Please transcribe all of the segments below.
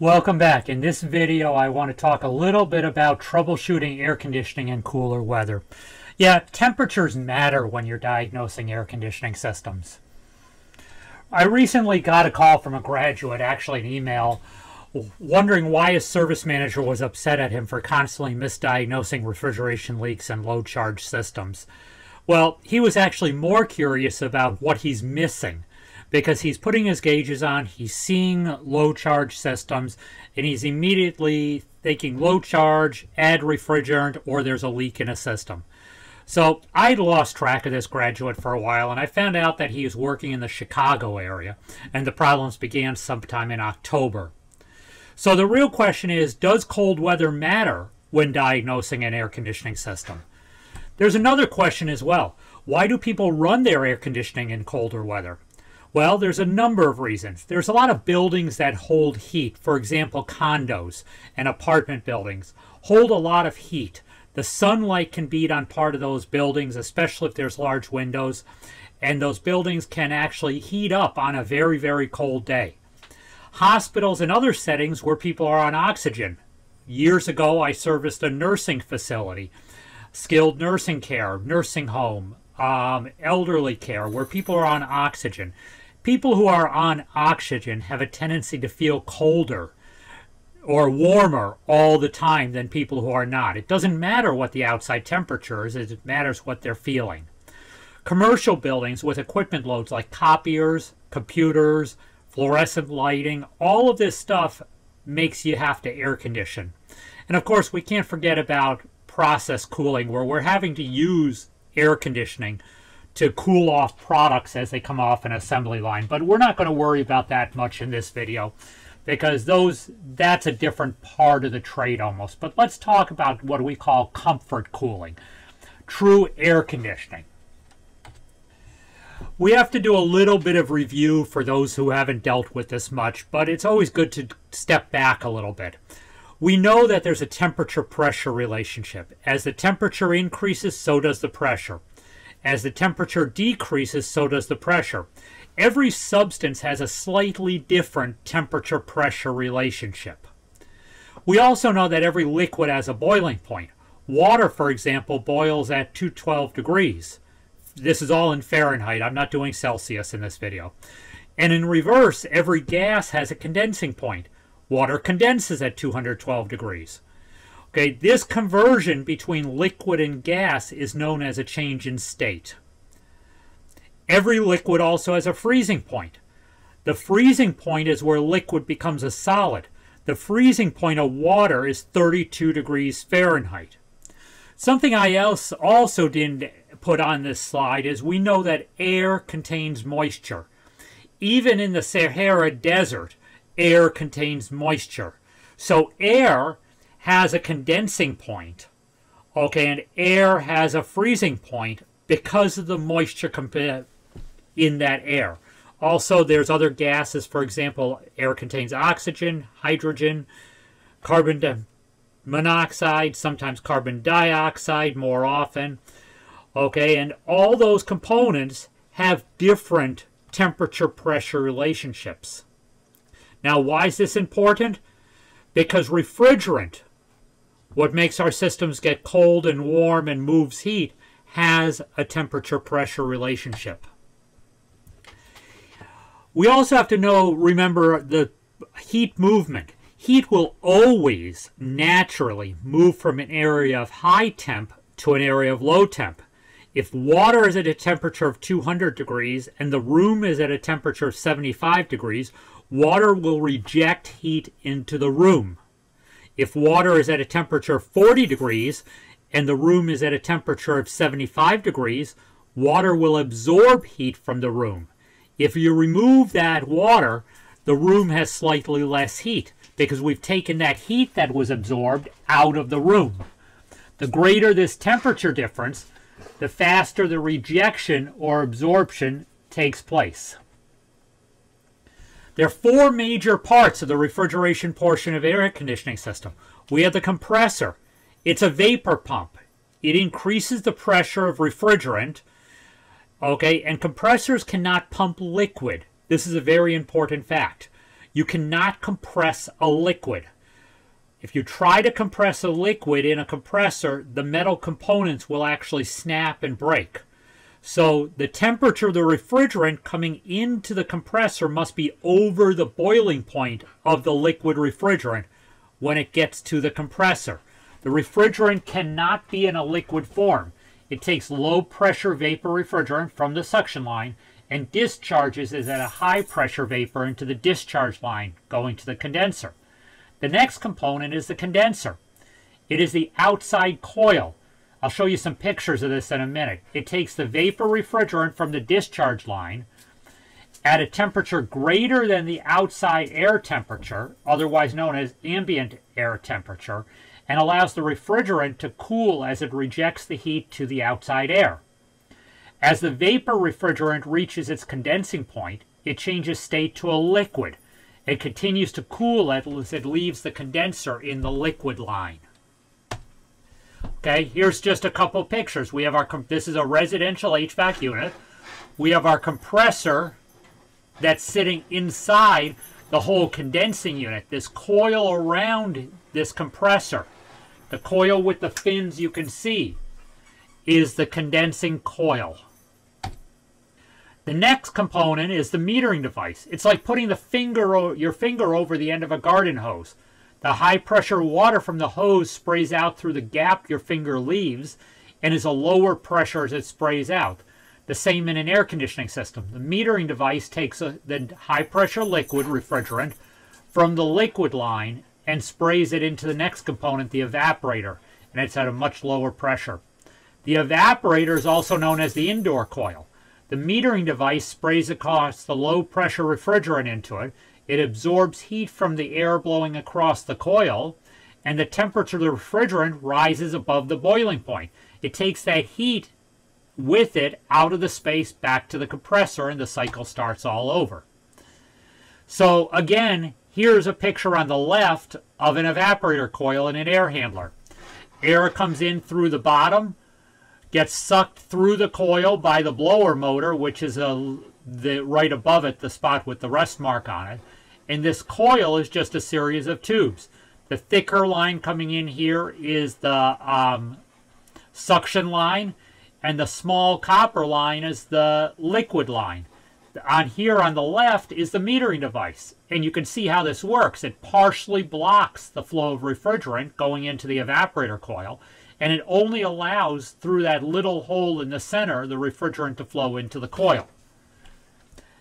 Welcome back. In this video, I want to talk a little bit about troubleshooting air conditioning in cooler weather. Yeah, temperatures matter when you're diagnosing air conditioning systems. I recently got a call from a graduate, actually an email, wondering why his service manager was upset at him for constantly misdiagnosing refrigeration leaks and low charge systems. Well, he was actually more curious about what he's missing because he's putting his gauges on, he's seeing low charge systems, and he's immediately thinking low charge, add refrigerant, or there's a leak in a system. So I lost track of this graduate for a while, and I found out that he was working in the Chicago area, and the problems began sometime in October. So the real question is, does cold weather matter when diagnosing an air conditioning system? There's another question as well. Why do people run their air conditioning in colder weather? Well, there's a number of reasons. There's a lot of buildings that hold heat. For example, condos and apartment buildings hold a lot of heat. The sunlight can beat on part of those buildings, especially if there's large windows, and those buildings can actually heat up on a very, very cold day. Hospitals and other settings where people are on oxygen. Years ago, I serviced a nursing facility, skilled nursing care, nursing home, um, elderly care, where people are on oxygen. People who are on oxygen have a tendency to feel colder or warmer all the time than people who are not. It doesn't matter what the outside temperature is, it matters what they're feeling. Commercial buildings with equipment loads like copiers, computers, fluorescent lighting, all of this stuff makes you have to air condition. And of course, we can't forget about process cooling where we're having to use air conditioning to cool off products as they come off an assembly line. But we're not going to worry about that much in this video because those that's a different part of the trade almost. But let's talk about what we call comfort cooling, true air conditioning. We have to do a little bit of review for those who haven't dealt with this much, but it's always good to step back a little bit. We know that there's a temperature pressure relationship. As the temperature increases, so does the pressure. As the temperature decreases, so does the pressure. Every substance has a slightly different temperature pressure relationship. We also know that every liquid has a boiling point. Water, for example, boils at 212 degrees. This is all in Fahrenheit. I'm not doing Celsius in this video. And in reverse, every gas has a condensing point. Water condenses at 212 degrees. Okay, this conversion between liquid and gas is known as a change in state. Every liquid also has a freezing point. The freezing point is where liquid becomes a solid. The freezing point of water is 32 degrees Fahrenheit. Something I else also didn't put on this slide is we know that air contains moisture. Even in the Sahara Desert, air contains moisture. So air has a condensing point, okay, and air has a freezing point because of the moisture in that air. Also, there's other gases. For example, air contains oxygen, hydrogen, carbon monoxide, sometimes carbon dioxide more often. Okay, and all those components have different temperature pressure relationships. Now, why is this important? Because refrigerant what makes our systems get cold and warm and moves heat has a temperature pressure relationship. We also have to know, remember, the heat movement. Heat will always naturally move from an area of high temp to an area of low temp. If water is at a temperature of 200 degrees and the room is at a temperature of 75 degrees, water will reject heat into the room. If water is at a temperature of 40 degrees and the room is at a temperature of 75 degrees, water will absorb heat from the room. If you remove that water, the room has slightly less heat because we've taken that heat that was absorbed out of the room. The greater this temperature difference, the faster the rejection or absorption takes place. There are four major parts of the refrigeration portion of air conditioning system. We have the compressor. It's a vapor pump. It increases the pressure of refrigerant. Okay, and compressors cannot pump liquid. This is a very important fact. You cannot compress a liquid. If you try to compress a liquid in a compressor, the metal components will actually snap and break. So the temperature of the refrigerant coming into the compressor must be over the boiling point of the liquid refrigerant when it gets to the compressor. The refrigerant cannot be in a liquid form. It takes low pressure vapor refrigerant from the suction line and discharges it at a high pressure vapor into the discharge line going to the condenser. The next component is the condenser. It is the outside coil I'll show you some pictures of this in a minute. It takes the vapor refrigerant from the discharge line at a temperature greater than the outside air temperature, otherwise known as ambient air temperature, and allows the refrigerant to cool as it rejects the heat to the outside air. As the vapor refrigerant reaches its condensing point, it changes state to a liquid. It continues to cool as it leaves the condenser in the liquid line. Okay, here's just a couple pictures. We have our, this is a residential HVAC unit. We have our compressor that's sitting inside the whole condensing unit. This coil around this compressor, the coil with the fins you can see, is the condensing coil. The next component is the metering device. It's like putting the finger, your finger over the end of a garden hose. The high pressure water from the hose sprays out through the gap your finger leaves and is a lower pressure as it sprays out. The same in an air conditioning system. The metering device takes a, the high pressure liquid refrigerant from the liquid line and sprays it into the next component, the evaporator, and it's at a much lower pressure. The evaporator is also known as the indoor coil. The metering device sprays across the low pressure refrigerant into it it absorbs heat from the air blowing across the coil, and the temperature of the refrigerant rises above the boiling point. It takes that heat with it out of the space back to the compressor, and the cycle starts all over. So again, here's a picture on the left of an evaporator coil in an air handler. Air comes in through the bottom, gets sucked through the coil by the blower motor, which is a, the right above it, the spot with the rust mark on it. And this coil is just a series of tubes. The thicker line coming in here is the um, suction line, and the small copper line is the liquid line. On here on the left is the metering device, and you can see how this works. It partially blocks the flow of refrigerant going into the evaporator coil, and it only allows through that little hole in the center the refrigerant to flow into the coil.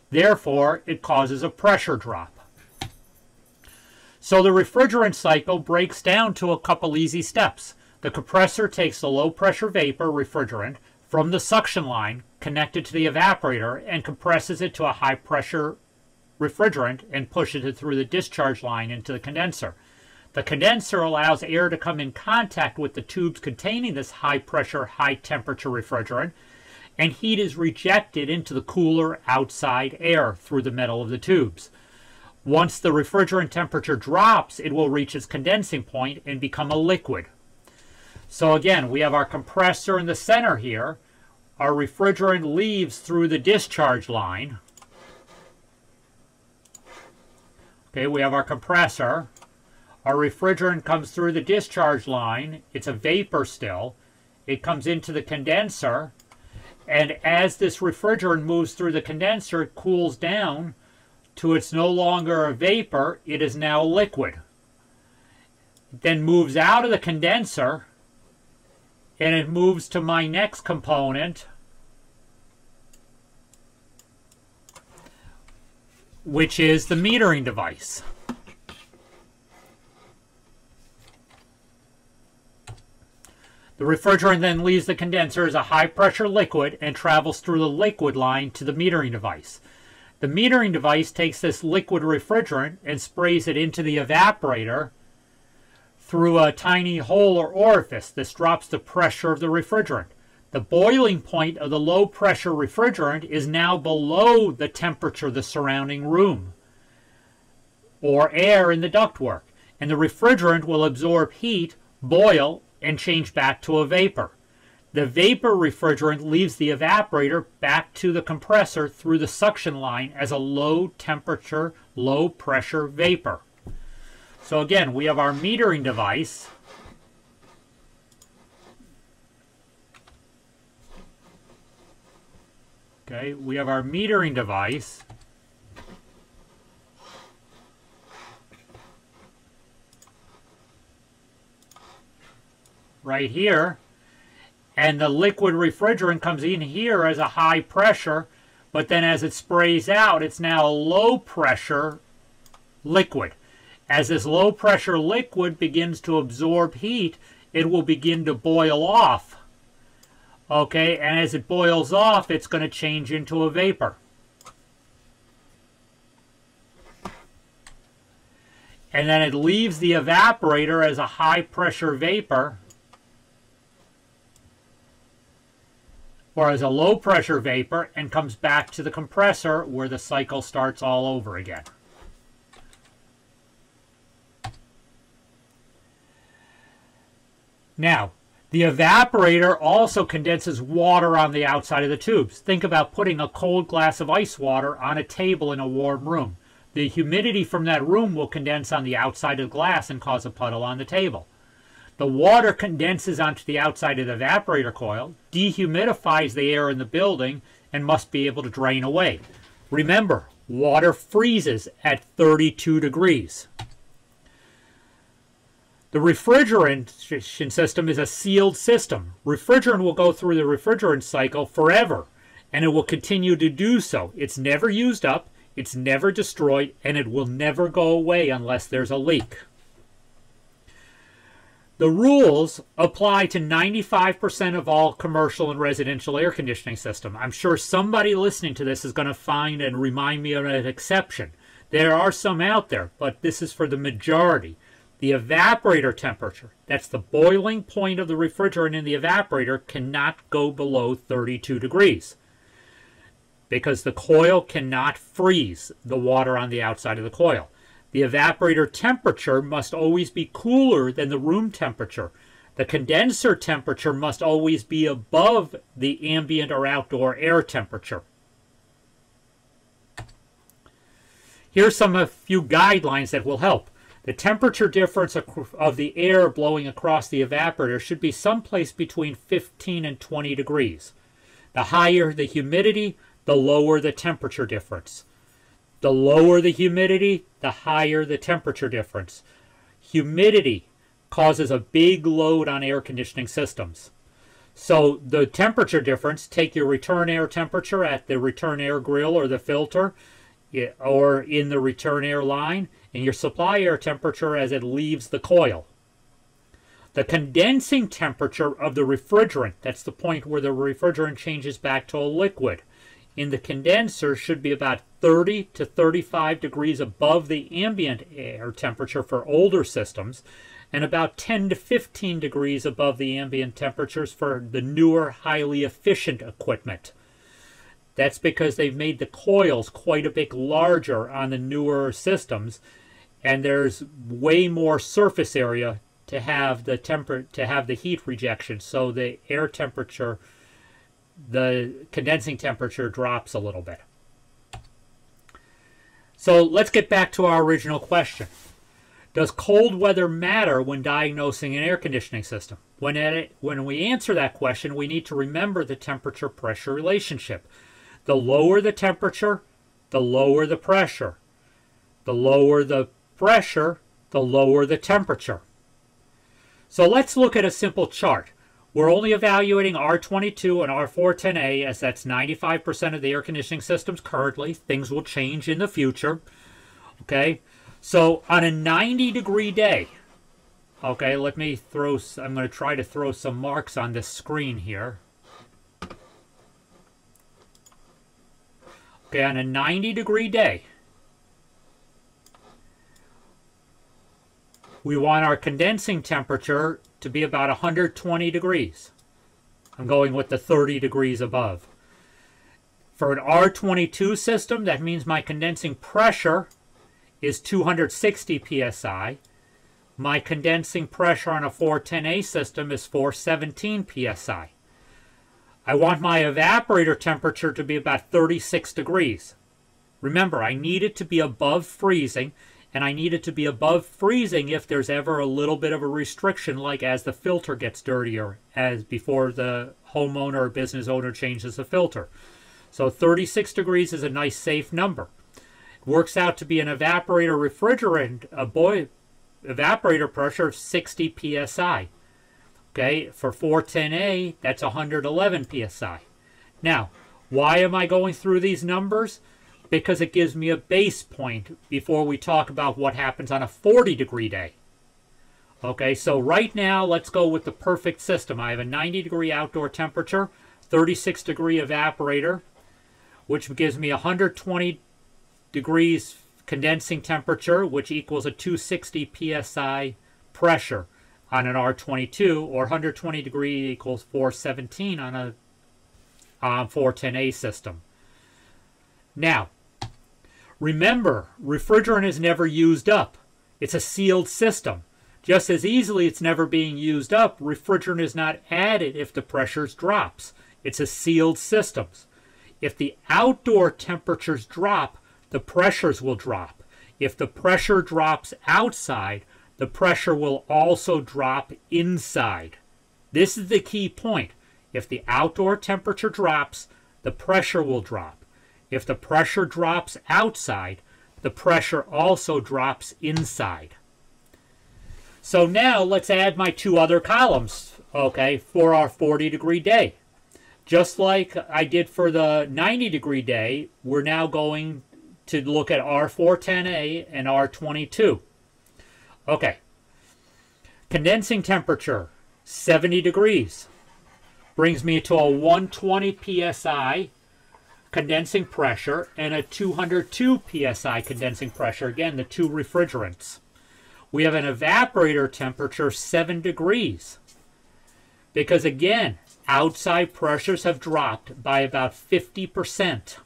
Therefore, it causes a pressure drop. So the refrigerant cycle breaks down to a couple easy steps. The compressor takes the low pressure vapor refrigerant from the suction line connected to the evaporator and compresses it to a high pressure refrigerant and pushes it through the discharge line into the condenser. The condenser allows air to come in contact with the tubes containing this high pressure, high temperature refrigerant, and heat is rejected into the cooler outside air through the metal of the tubes. Once the refrigerant temperature drops, it will reach its condensing point and become a liquid. So again, we have our compressor in the center here. Our refrigerant leaves through the discharge line. Okay, we have our compressor. Our refrigerant comes through the discharge line. It's a vapor still. It comes into the condenser. And as this refrigerant moves through the condenser, it cools down to it's no longer a vapor, it is now a liquid. It then moves out of the condenser and it moves to my next component, which is the metering device. The refrigerant then leaves the condenser as a high pressure liquid and travels through the liquid line to the metering device. The metering device takes this liquid refrigerant and sprays it into the evaporator through a tiny hole or orifice. This drops the pressure of the refrigerant. The boiling point of the low pressure refrigerant is now below the temperature of the surrounding room or air in the ductwork, and the refrigerant will absorb heat, boil, and change back to a vapor. The vapor refrigerant leaves the evaporator back to the compressor through the suction line as a low temperature, low pressure vapor. So again, we have our metering device. Okay, we have our metering device. Right here and the liquid refrigerant comes in here as a high pressure, but then as it sprays out, it's now a low pressure liquid. As this low pressure liquid begins to absorb heat, it will begin to boil off. Okay, and as it boils off, it's going to change into a vapor. And then it leaves the evaporator as a high pressure vapor or as a low pressure vapor and comes back to the compressor where the cycle starts all over again. Now, the evaporator also condenses water on the outside of the tubes. Think about putting a cold glass of ice water on a table in a warm room. The humidity from that room will condense on the outside of the glass and cause a puddle on the table. The water condenses onto the outside of the evaporator coil, dehumidifies the air in the building, and must be able to drain away. Remember, water freezes at 32 degrees. The refrigeration system is a sealed system. Refrigerant will go through the refrigerant cycle forever, and it will continue to do so. It's never used up, it's never destroyed, and it will never go away unless there's a leak. The rules apply to 95% of all commercial and residential air conditioning system. I'm sure somebody listening to this is going to find and remind me of an exception. There are some out there, but this is for the majority. The evaporator temperature, that's the boiling point of the refrigerant in the evaporator, cannot go below 32 degrees because the coil cannot freeze the water on the outside of the coil. The evaporator temperature must always be cooler than the room temperature. The condenser temperature must always be above the ambient or outdoor air temperature. Here's some a few guidelines that will help. The temperature difference of the air blowing across the evaporator should be someplace between 15 and 20 degrees. The higher the humidity, the lower the temperature difference. The lower the humidity, the higher the temperature difference. Humidity causes a big load on air conditioning systems. So the temperature difference, take your return air temperature at the return air grill or the filter or in the return air line and your supply air temperature as it leaves the coil. The condensing temperature of the refrigerant, that's the point where the refrigerant changes back to a liquid, in the condenser should be about 30 to 35 degrees above the ambient air temperature for older systems and about 10 to 15 degrees above the ambient temperatures for the newer, highly efficient equipment. That's because they've made the coils quite a bit larger on the newer systems, and there's way more surface area to have the temper to have the heat rejection, so the air temperature the condensing temperature drops a little bit. So let's get back to our original question. Does cold weather matter when diagnosing an air conditioning system? When, it, when we answer that question, we need to remember the temperature-pressure relationship. The lower the temperature, the lower the pressure. The lower the pressure, the lower the temperature. So let's look at a simple chart. We're only evaluating R22 and R410A as that's 95% of the air conditioning systems currently. Things will change in the future. Okay, so on a 90 degree day, okay, let me throw, I'm going to try to throw some marks on this screen here. Okay, on a 90 degree day, we want our condensing temperature to be about 120 degrees. I'm going with the 30 degrees above. For an R22 system, that means my condensing pressure is 260 psi. My condensing pressure on a 410A system is 417 psi. I want my evaporator temperature to be about 36 degrees. Remember, I need it to be above freezing, and I need it to be above freezing if there's ever a little bit of a restriction, like as the filter gets dirtier, as before the homeowner or business owner changes the filter. So 36 degrees is a nice safe number. It works out to be an evaporator refrigerant, a boy evaporator pressure of 60 psi. Okay, for 410A, that's 111 psi. Now, why am I going through these numbers? Because it gives me a base point before we talk about what happens on a 40 degree day. Okay, so right now, let's go with the perfect system. I have a 90 degree outdoor temperature, 36 degree evaporator, which gives me 120 degrees condensing temperature, which equals a 260 psi pressure on an R22, or 120 degree equals 417 on a um, 410A system. Now, remember, refrigerant is never used up. It's a sealed system. Just as easily it's never being used up, refrigerant is not added if the pressure drops. It's a sealed system. If the outdoor temperatures drop, the pressures will drop. If the pressure drops outside, the pressure will also drop inside. This is the key point. If the outdoor temperature drops, the pressure will drop. If the pressure drops outside, the pressure also drops inside. So now let's add my two other columns, okay, for our 40 degree day. Just like I did for the 90 degree day, we're now going to look at R410A and R22. Okay. Condensing temperature, 70 degrees. Brings me to a 120 psi condensing pressure and a 202 psi condensing pressure. Again, the two refrigerants. We have an evaporator temperature 7 degrees. Because again, outside pressures have dropped by about 50%.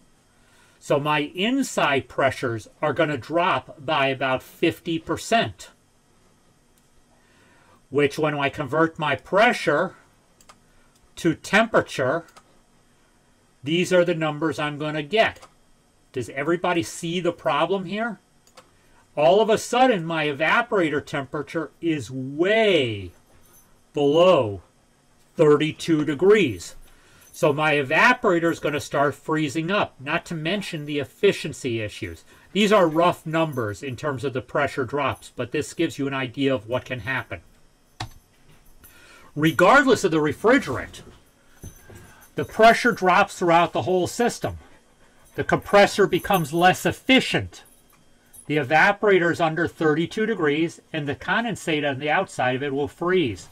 So my inside pressures are going to drop by about 50%. Which when I convert my pressure to temperature, these are the numbers I'm going to get. Does everybody see the problem here? All of a sudden, my evaporator temperature is way below 32 degrees. So my evaporator is going to start freezing up, not to mention the efficiency issues. These are rough numbers in terms of the pressure drops, but this gives you an idea of what can happen. Regardless of the refrigerant, the pressure drops throughout the whole system. The compressor becomes less efficient. The evaporator is under 32 degrees, and the condensate on the outside of it will freeze.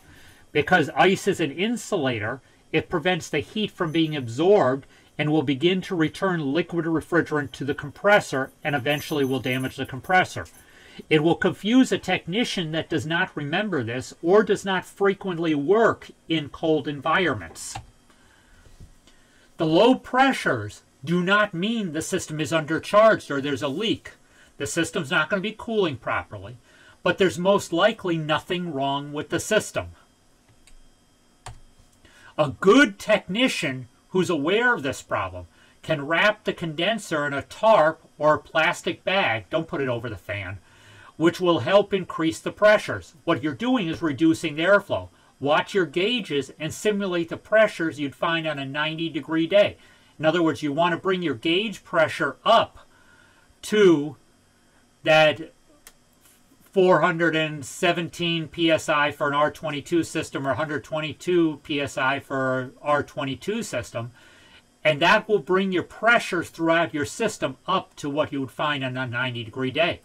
Because ice is an insulator, it prevents the heat from being absorbed and will begin to return liquid refrigerant to the compressor and eventually will damage the compressor. It will confuse a technician that does not remember this or does not frequently work in cold environments. The low pressures do not mean the system is undercharged or there's a leak. The system's not going to be cooling properly, but there's most likely nothing wrong with the system. A good technician who's aware of this problem can wrap the condenser in a tarp or a plastic bag, don't put it over the fan, which will help increase the pressures. What you're doing is reducing the airflow. Watch your gauges and simulate the pressures you'd find on a 90 degree day. In other words, you want to bring your gauge pressure up to that 417 psi for an R22 system or 122 psi for R22 system. And that will bring your pressures throughout your system up to what you would find on a 90 degree day.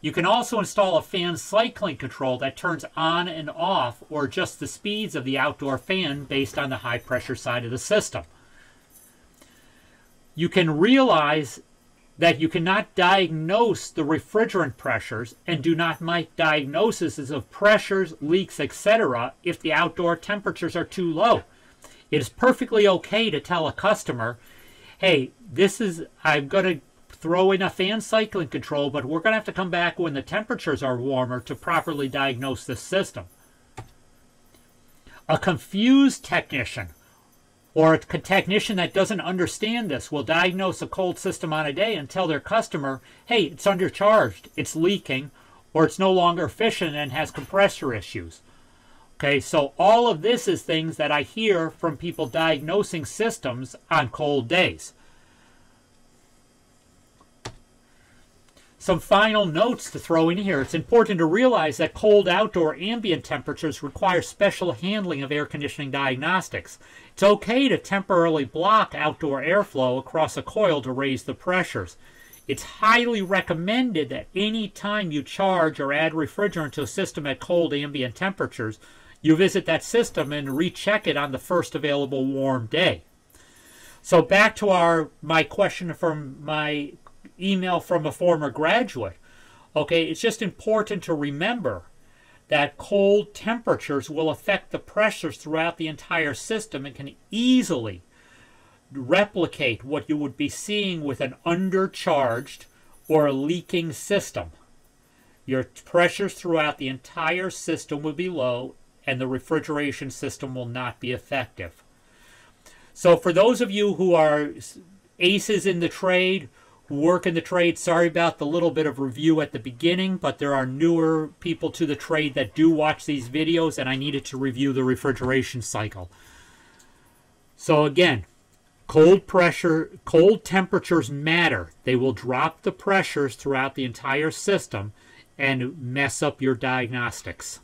You can also install a fan cycling control that turns on and off or adjusts the speeds of the outdoor fan based on the high pressure side of the system. You can realize that you cannot diagnose the refrigerant pressures and do not make diagnoses of pressures, leaks, etc. if the outdoor temperatures are too low. It is perfectly okay to tell a customer, hey, this is, I'm going to throw in a fan cycling control, but we're going to have to come back when the temperatures are warmer to properly diagnose this system. A confused technician Or a technician that doesn't understand this will diagnose a cold system on a day and tell their customer, hey, it's undercharged, it's leaking, or it's no longer efficient and has compressor issues. Okay, so all of this is things that I hear from people diagnosing systems on cold days. Some final notes to throw in here. It's important to realize that cold outdoor ambient temperatures require special handling of air conditioning diagnostics. It's okay to temporarily block outdoor airflow across a coil to raise the pressures. It's highly recommended that any time you charge or add refrigerant to a system at cold ambient temperatures, you visit that system and recheck it on the first available warm day. So back to our my question from my email from a former graduate. Okay, it's just important to remember that cold temperatures will affect the pressures throughout the entire system and can easily replicate what you would be seeing with an undercharged or a leaking system. Your pressures throughout the entire system will be low and the refrigeration system will not be effective. So for those of you who are aces in the trade work in the trade. Sorry about the little bit of review at the beginning, but there are newer people to the trade that do watch these videos, and I needed to review the refrigeration cycle. So again, cold pressure, cold temperatures matter. They will drop the pressures throughout the entire system and mess up your diagnostics.